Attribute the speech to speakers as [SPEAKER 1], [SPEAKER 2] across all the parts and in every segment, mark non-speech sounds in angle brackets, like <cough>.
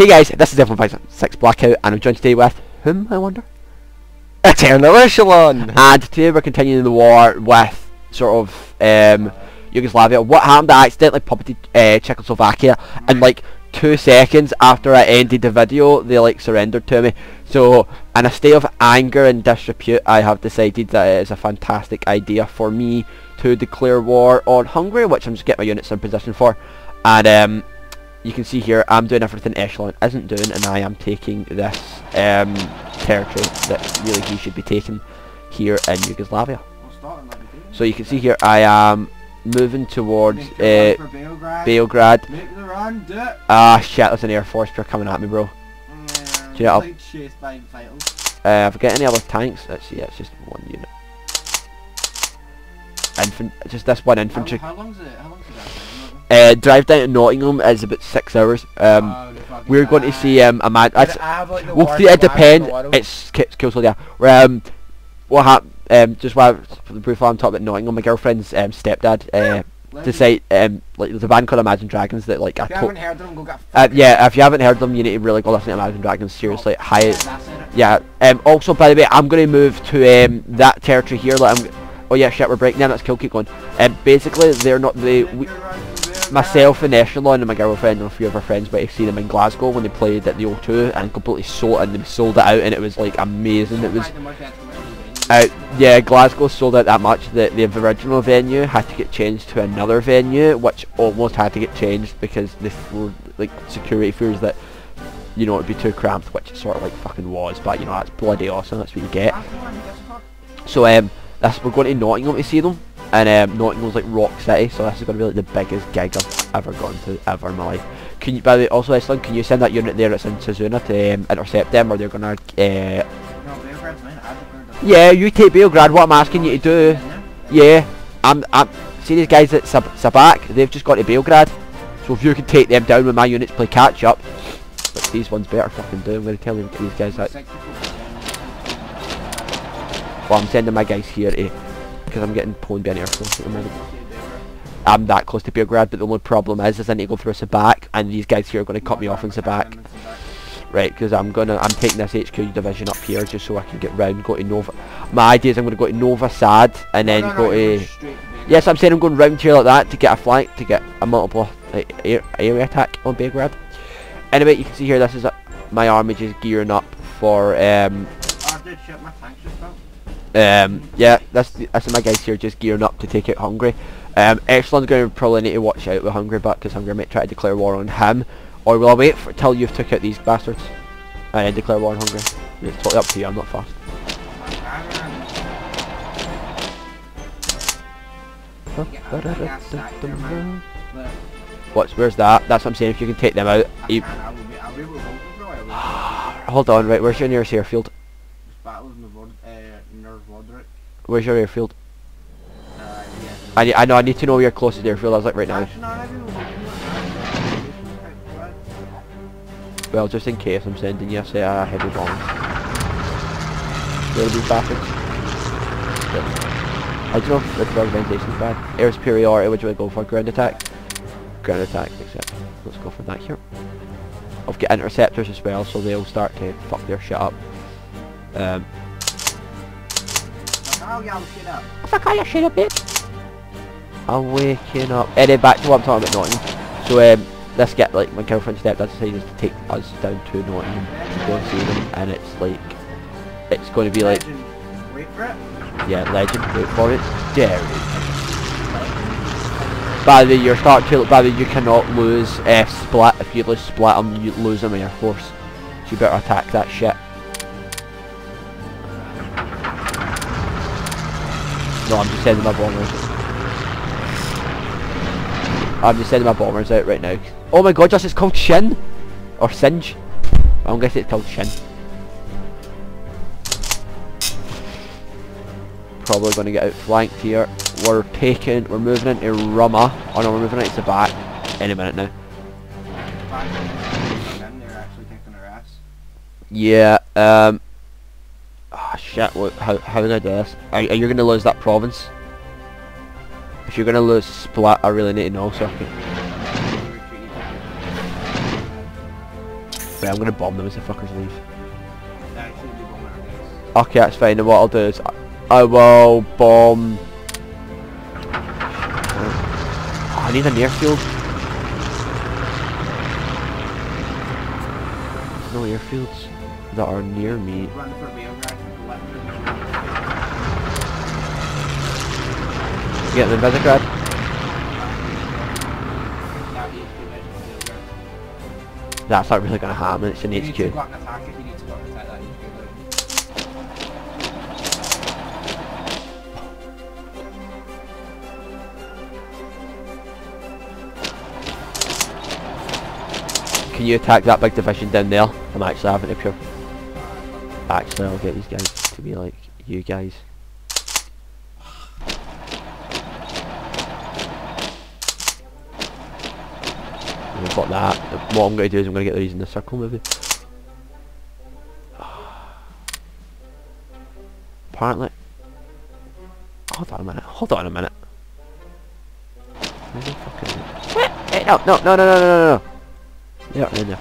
[SPEAKER 1] Hey guys, this is F156 Blackout, and I'm joined today with whom, I wonder? Eternal Echelon! And today we're continuing the war with sort of um, Yugoslavia. What happened? I accidentally puppeted uh, Czechoslovakia, and like two seconds after I ended the video, they like surrendered to me. So, in a state of anger and disrepute, I have decided that it is a fantastic idea for me to declare war on Hungary, which I'm just getting my units in position for. And um, you can see here, I'm doing everything Echelon isn't doing, and I am taking this um, territory that really he should be taking here in Yugoslavia. So you can see here, I am moving towards uh, Beograd. Ah shit, there's an Air Force coming at me, bro.
[SPEAKER 2] Yeah,
[SPEAKER 1] Do you know-
[SPEAKER 2] like chased by fighters.
[SPEAKER 1] Uh, have I got any other tanks? Let's see, it's just one unit. Infant, just this one infantry.
[SPEAKER 2] How, how long's it? How long's it?
[SPEAKER 1] Uh, drive down to Nottingham is about six hours. Um,
[SPEAKER 2] Oh,
[SPEAKER 1] we're going to see um, a man. It's,
[SPEAKER 2] I like,
[SPEAKER 1] well, see, it
[SPEAKER 2] flag in the
[SPEAKER 1] depends. It's Ki- Kill Soldier. Yeah. Um, what happened? Um, just while for the brief I'm talking about Nottingham, my girlfriend's um, stepdad uh,
[SPEAKER 2] me-
[SPEAKER 1] decided um, like there's a band called Imagine Dragons that like I
[SPEAKER 2] If you haven't heard them, go get
[SPEAKER 1] uh, yeah, if you haven't heard them, you need to really go listen to Imagine Dragons. Seriously, high.
[SPEAKER 2] That's it.
[SPEAKER 1] Yeah. Um. Also, by the way, I'm going to move to um that territory here. Like, I'm. Oh yeah, shit, we're breaking down. Let's kill. Keep going. Um. Basically, they're not the. We, myself and Echelon and my girlfriend and a few of our friends went to see them in Glasgow when they played at the O2 and completely sold and they sold it out and it was like amazing. It was. Uh, yeah, Glasgow sold out that much that the original venue had to get changed to another venue, which almost had to get changed because the like security fears that you know it'd be too cramped, which it sort of like fucking was. But you know that's bloody awesome. That's what you get. So um, that's we're going to Nottingham to see them, and um, Nottingham's like Rock City, so this is going to be like the biggest gig I've ever gone to ever in my life. Can you, by the way, also Iceland, can you send that unit there that's in Suzuna to um, intercept them, or they're going to? Uh, yeah, you take Belgrade. What I'm asking you to do, yeah, I'm, I'm. See these guys at Sab- Sabak, they've just got to Belgrade. So if you can take them down when my units play catch up, but these ones better fucking do. I'm going to tell these guys that. Well, I'm sending my guys here to, because I'm getting pwned by an air force at the moment. I'm that close to Belgrade, but the only problem is, is I need to go through Sabak, and these guys here are going to cut me off in Sabak. Right, because I'm gonna, I'm taking this HQ division up here just so I can get round, go to Nova. My idea is I'm gonna go to Nova Sad and then go to. Yes, I'm saying I'm going round here like that to get a flank, to get a multiple like, air, area attack on Belgrade. Anyway, you can see here, this is uh, my army just gearing up for um, um, yeah, that's that's my guys here just gearing up to take out Hungary. Um, Echelon's going to probably need to watch out with Hungary, but because Hungary might try to declare war on him, or will I wait for till you've took out these bastards and then declare war on Hungary? It's totally up to you. I'm not fast. What's where's that? That's what I'm saying. If you can take them out, you, <sighs> hold on. Right, where's your nearest airfield? Where's your airfield? I need, I know. I need to know where your closest airfield is. Like right now. Well, just in case, I'm sending you say a heavy bomb. Will these bastards? I don't know if the fragmentation's bad. Air superiority, which would go for ground attack. Ground attack, except let's go for that here. I've got interceptors as well, so they'll start to fuck their shit up. Um, fuck all your shit up, bitch. I'm waking up. Anyway, back to what I'm talking about Nottingham. So um, let's get like my girlfriend's stepdad decided to take us down to Nottingham to go and see them, and it's like it's going to be like
[SPEAKER 2] Wait for it.
[SPEAKER 1] yeah, legend. Wait for it, Jerry. By the way, you're starting to. By the way, you cannot lose uh, split. If you lose split, um, you lose them air force. So you better attack that shit. No, I'm just sending my bombers. I'm just sending my bombers out right now. Oh my god, just it's called Shin or Singe. I'm guessing it's called Shin. Probably going to get outflanked here. We're taking, we're moving into Rama. Oh no, we're moving into the back. any minute now.
[SPEAKER 2] They're actually kicking their ass.
[SPEAKER 1] Yeah, um... Ah, shit, what, how, how did I do this? Are, are you going to lose that province? If you're going to lose Split, I really need to know so I can... Right, I'm gonna bomb them as the fuckers leave. Okay, that's fine. And what I'll do is I, I will bomb. Oh, I need an airfield. There's no airfields that are near me. Get
[SPEAKER 2] the better card.
[SPEAKER 1] That's not really gonna harm it, it's an HQ. Can you attack that big division down there? I'm actually having a pure... Actually, I'll get these guys to be like you guys. fuck that. What I'm going to do is I'm going to get these in the circle maybe. Apparently... Hold on a minute. Hold on a minute. Where the fuck is it? Hey, no, no, no, no, no, no, no. They aren't in there.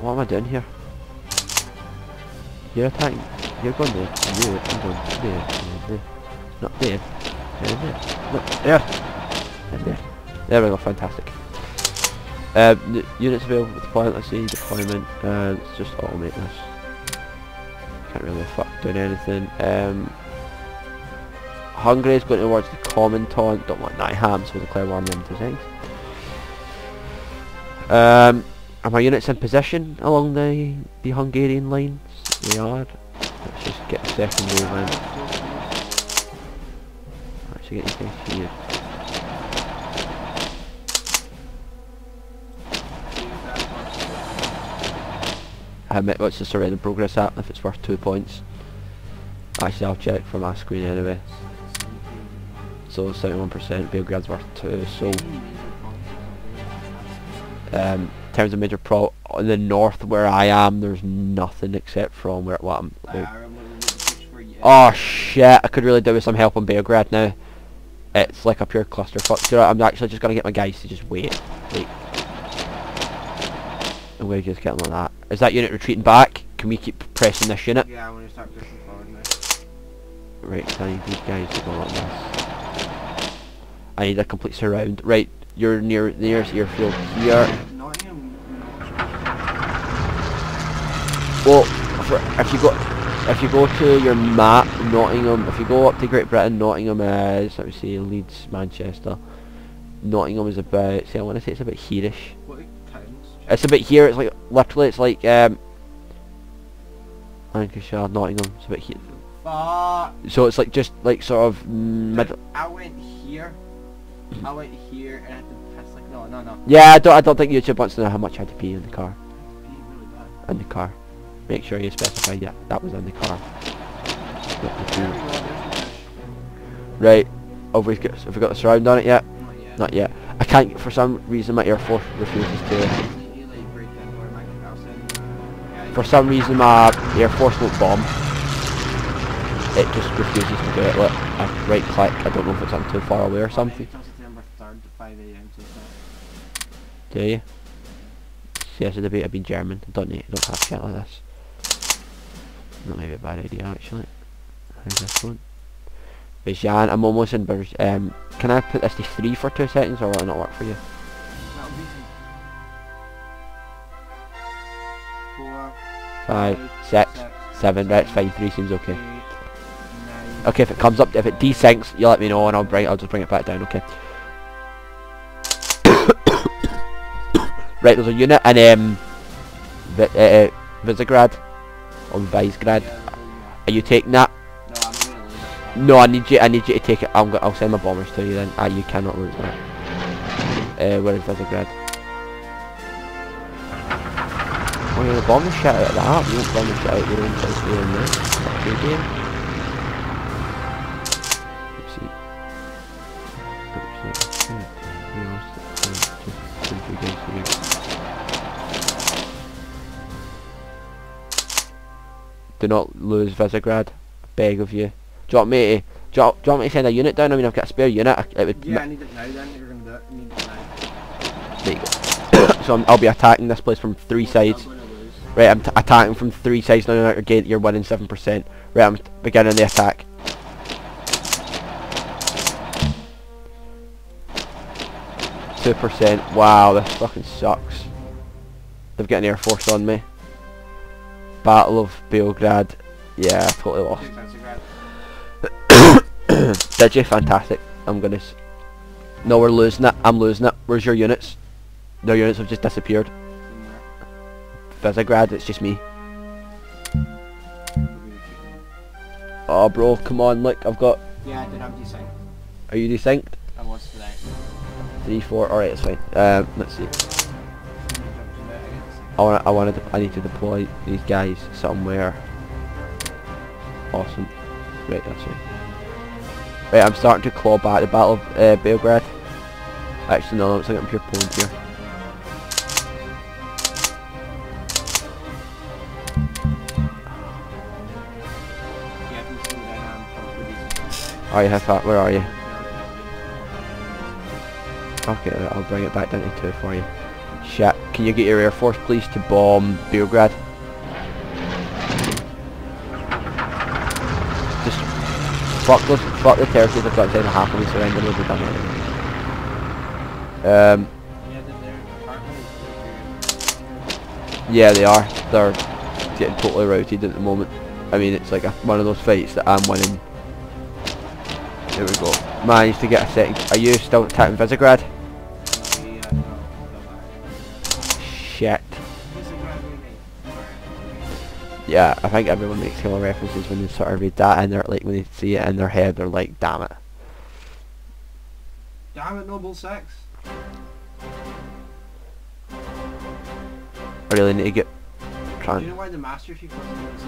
[SPEAKER 1] What am I doing here? You're attacking... You're going there. You're, going there. Not there. There. There. There. And there. There we go. Fantastic. N- units available for deployment. Let's see deployment. Uh, let's just automate this. Can't really fuck doing anything. Um. Hungary is going towards the common taunt. Don't want Niham, so declare war on them designs. Um, are my units in position along the the Hungarian lines? They are. Let's just get a second in. Actually, get these guys here. I admit what's the surrender progress at if it's worth two points. Actually, I'll check for my screen anyway. So 71% Belgrade's worth two. So um, in terms of major pro in the north where I am, there's nothing except from where what I'm. like- Oh shit! I could really do with some help on Belgrade now. It's like a pure clusterfuck. So I'm actually just gonna get my guys to just wait. Wait. And we're just getting like that. Is that unit retreating back? Can we keep pressing this unit?
[SPEAKER 2] Yeah, I'm gonna start pushing forward now.
[SPEAKER 1] Right, I need these guys to go like this. I need a complete surround. Right, you're near the nearest airfield here. Well, for, if you go if you go to your map, Nottingham, if you go up to Great Britain, Nottingham is, let me see, Leeds, Manchester. Nottingham is about, see I want to say it's about here-ish.
[SPEAKER 2] what towns?
[SPEAKER 1] It's about here, it's like, literally it's like, um, Lancashire, Nottingham, it's about here.
[SPEAKER 2] Fuck.
[SPEAKER 1] So it's like just like sort of mid.
[SPEAKER 2] I went here. I went here and I had to press like no, no, no.
[SPEAKER 1] Yeah, I don't. I don't think YouTube wants to know how much I had to pee in the car.
[SPEAKER 2] Really bad.
[SPEAKER 1] In the car. Make sure you specify yeah, that was in the car. Right. Have we got have we got the surround on it yet?
[SPEAKER 2] Not yet.
[SPEAKER 1] Not yet. I can't. For some reason, my Air Force refuses to. For some reason, my Air Force won't bomb. It just refuses to do it. Look, I right click. I don't know if it's something too far away or something.
[SPEAKER 2] Until September 3rd at 5 a.m. So it's
[SPEAKER 1] Do you? Yes, it'd be, it'd be German. I don't need, I don't have shit like this. Not maybe a bad idea actually. How's this going? Bijan, I'm almost in Bers um can I put this to three for two seconds or will it not work for you?
[SPEAKER 2] That'll be easy. Four,
[SPEAKER 1] Five, six, seven, right, it's fine, three seems okay. Okay, if it comes up, if it desyncs, you let me know and I'll bring, I'll just bring it back down, okay? <coughs> right, there's a unit and um, Vi uh, Visegrad, or Visegrad.
[SPEAKER 2] Yeah,
[SPEAKER 1] Are you taking that?
[SPEAKER 2] no,
[SPEAKER 1] I need you. I need you to take it. I'm. Go I'll send my bombers to you then. Ah, you cannot lose that. Uh, where is Visegrad? Oh, you're gonna bomb the shit out of that. You won't bomb the shit your own place here and there. Fuck your game. Do not lose Visegrad. I beg of you. Do you want me to, do you, do you want me to send a unit down? I mean, I've got a spare unit. I- It would
[SPEAKER 2] Yeah, I need it now then. You're gonna do it. I need it now.
[SPEAKER 1] There you go. <coughs> so I'm, I'll be attacking this place from three sides.
[SPEAKER 2] I'm gonna lose.
[SPEAKER 1] Right, I'm t attacking from three sides now. Again, you're winning seven percent. Right, I'm beginning the attack. Two percent. Wow, this fucking sucks. They've got an air force on me. Battle of Beograd. Yeah, I totally lost. Did you? Fantastic. I'm gonna. S no, we're losing it. I'm losing it. Where's your units? Their units have just disappeared. Visegrad, it's just me. Oh, bro, come on, look, I've got.
[SPEAKER 2] Yeah, I did have desync.
[SPEAKER 1] Are you desynced?
[SPEAKER 2] I was today.
[SPEAKER 1] Three, four. All right, it's fine. Um, let's see. I want. I wanted. To, I need to deploy these guys somewhere. Awesome. Right, that's right. Right, I'm starting to claw back the Battle of uh, Belgrade. Actually, no, it's like I'm pure points here. Are you Hifat? Where are you? Okay, I'll bring it back down to two for you. Shit, can you get your air force please to bomb Belgrade? Just fuck those, fuck the territories I've got inside the half of me surrender will be done anyway. Um,
[SPEAKER 2] Yeah,
[SPEAKER 1] they are. They're getting totally routed at the moment. I mean it's like a, one of those fights that I'm winning. There we go. Managed to get a second. Are you still attacking Visegrad? Shit.
[SPEAKER 2] This is grad we made.
[SPEAKER 1] Yeah, I think everyone makes killer references when they sort of read that and they're like when they see it in their head they're like, damn it.
[SPEAKER 2] Damn it, Noble Six.
[SPEAKER 1] I really need to get
[SPEAKER 2] Do you
[SPEAKER 1] trying
[SPEAKER 2] know why the Master Chief Master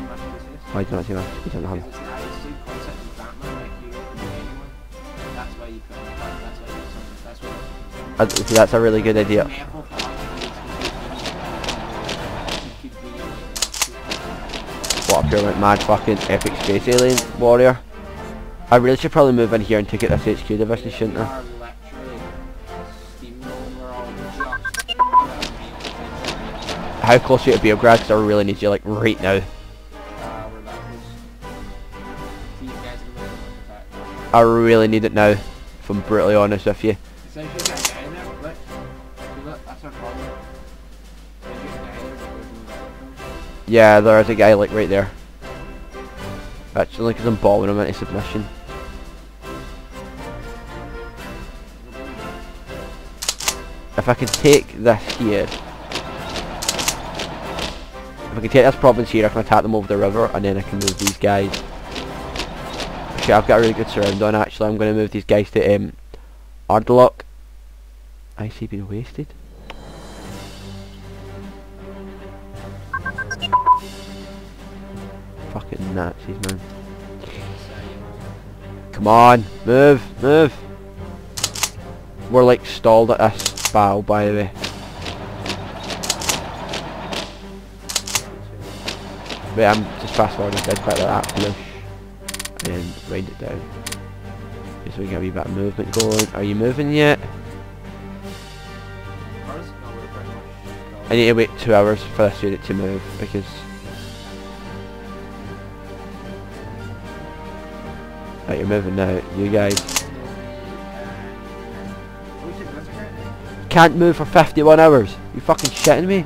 [SPEAKER 1] why do you not see? You don't
[SPEAKER 2] Because it's an attitude concept of Batman, like you don't know anyone. That's why you put apart. That's why you. That's why.
[SPEAKER 1] I, see, that's a really good idea. What a pure like, mad fucking epic space alien warrior. I really should probably move in here and take it this HQ division, shouldn't I? How close are you to Beograd? Because I really need you like right now. I really need it now. If I'm brutally honest with you. Yeah, there is a guy like right there. Actually, because I'm bombing him into submission. If I can take this here, if I can take this province here, I can attack them over the river, and then I can move these guys. Okay, I've got a really good surround on. Actually, I'm going to move these guys to um, Ardlock. I see being wasted. Nazis, man. Come on, move, move. We're like stalled at this battle, by the way. Wait, I'm just fast forwarding dead quite like that, push, and wind it down. Just so we get a wee bit of movement going. Are you moving yet?
[SPEAKER 2] No.
[SPEAKER 1] I need to wait two hours for this unit to move because You're moving now. You guys can't move for 51 hours. You fucking shitting me?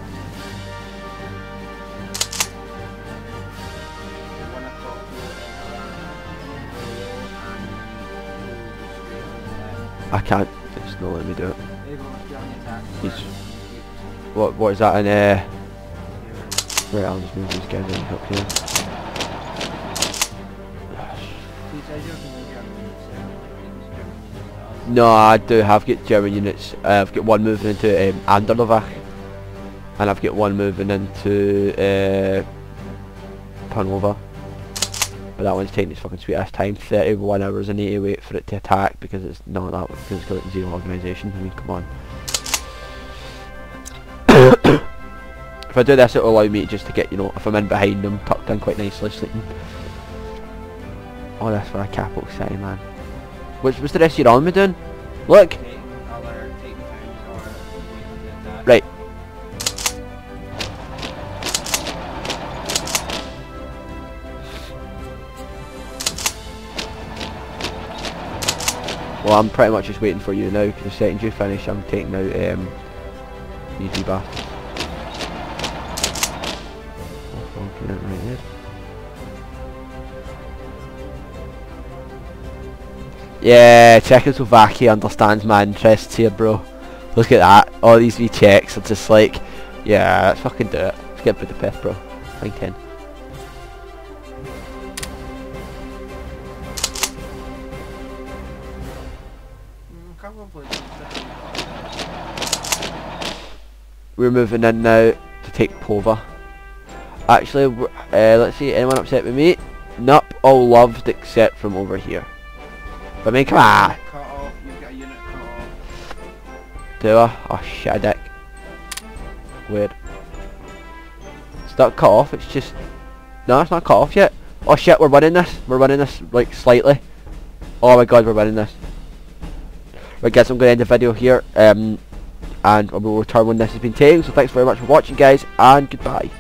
[SPEAKER 1] I can't. It's not letting me do it. He's-. What? What is that in uh? Right, I'll just move these guys in up here. No, I do have got German units. Uh, I've got one moving into um, and I've got one moving into uh, Panova. But that one's taking its fucking sweet ass time. 31 hours I need to wait for it to attack because it's not that because it's got zero organisation. I mean, come on. <coughs> if I do this, it'll allow me just to get you know if I'm in behind them, tucked in quite nicely, sleeping. Oh, that's for a capital city, man. What's, what's the rest of your army doing? Look!
[SPEAKER 2] Take other take the towns or we can get that.
[SPEAKER 1] Right. Well, I'm pretty much just waiting for you now, because the second you finish, I'm taking out um, easy bath. Oh, fuck, you're right there. Yeah, Czechoslovakia understands my interests here, bro. Look at that. All these wee checks are just like, yeah, let's fucking do it. Let's get Budapest, bro. Fine 10.
[SPEAKER 2] Mm,
[SPEAKER 1] We're moving in now to take Pova. Actually, uh, let's see, anyone upset with me? Nope, all loved except from over here. But I mean, come on!
[SPEAKER 2] Cut off, got a unit cut off.
[SPEAKER 1] Do I? Oh shit, I deck. Weird. It's not cut off, it's just... No, it's not cut off yet. Oh shit, we're winning this. We're winning this, like, slightly. Oh my god, we're winning this. Right guys, I'm going to end the video here. Um, and I will return when this has been taken. So thanks very much for watching guys, and goodbye.